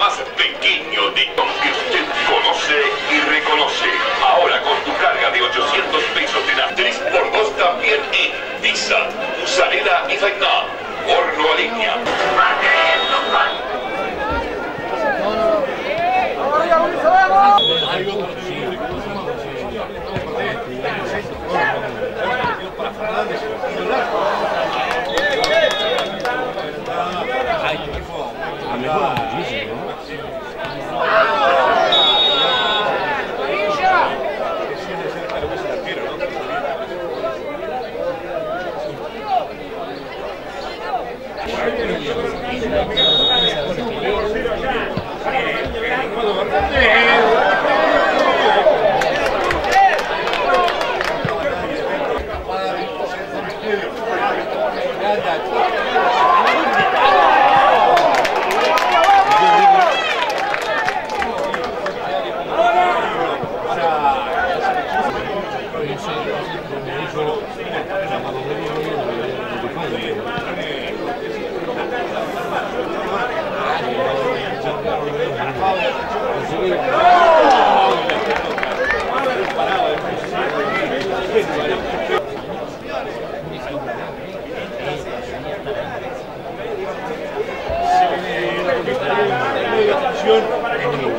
más pequeño de que usted conoce y reconoce. Ahora con tu carga de 800 pesos te da 3x2 también en Visa, Usarela y Fainá. Horno a leña.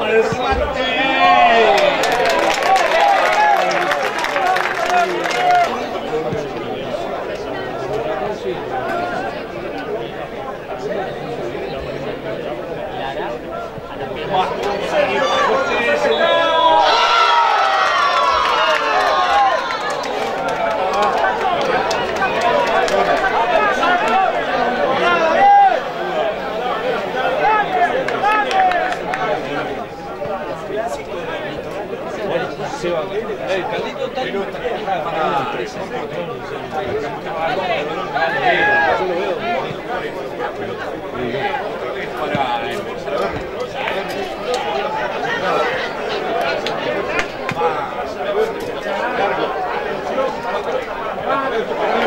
en el Para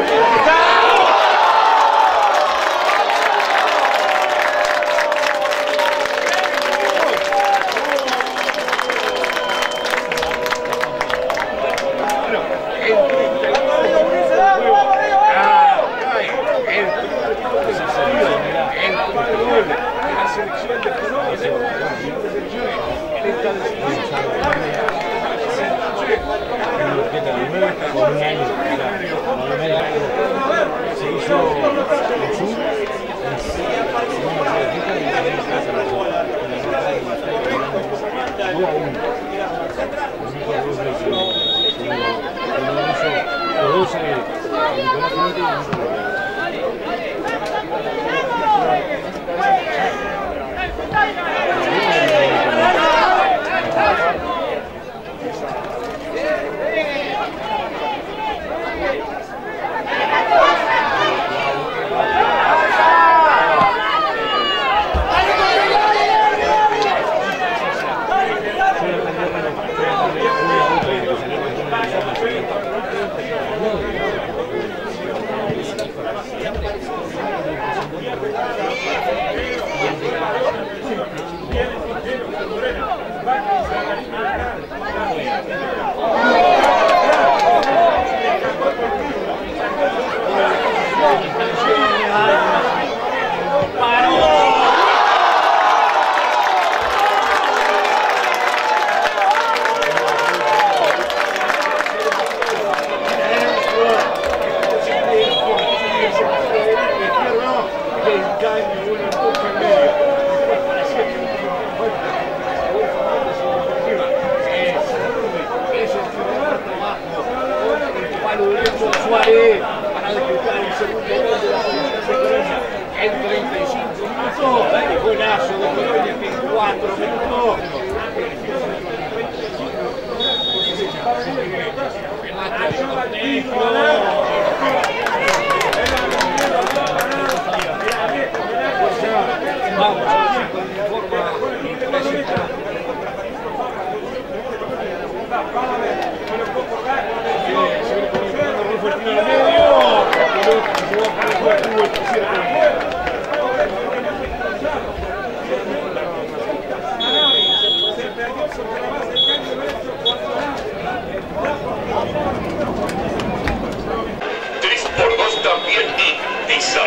Tres por dos también y Pisa,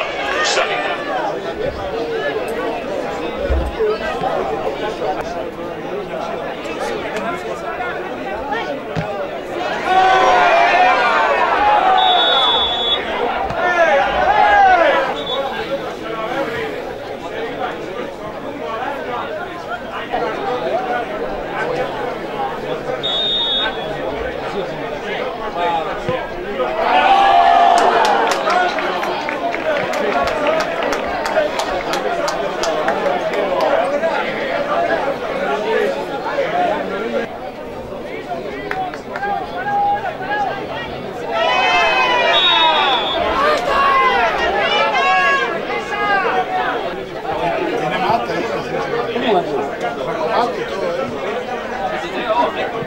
ahí. No,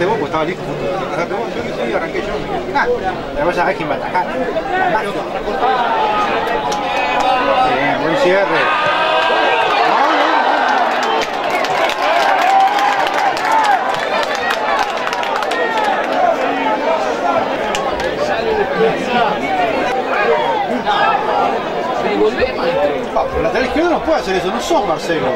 atajaste vos, pues estaba listo. Atajaste vos, yo que sí, arranqué yo. Ah, pero ya sabés quién va a atajar. La máquina. Bien, buen cierre. Maestro. Lateral izquierdo no puede hacer eso, no sos Marcelo.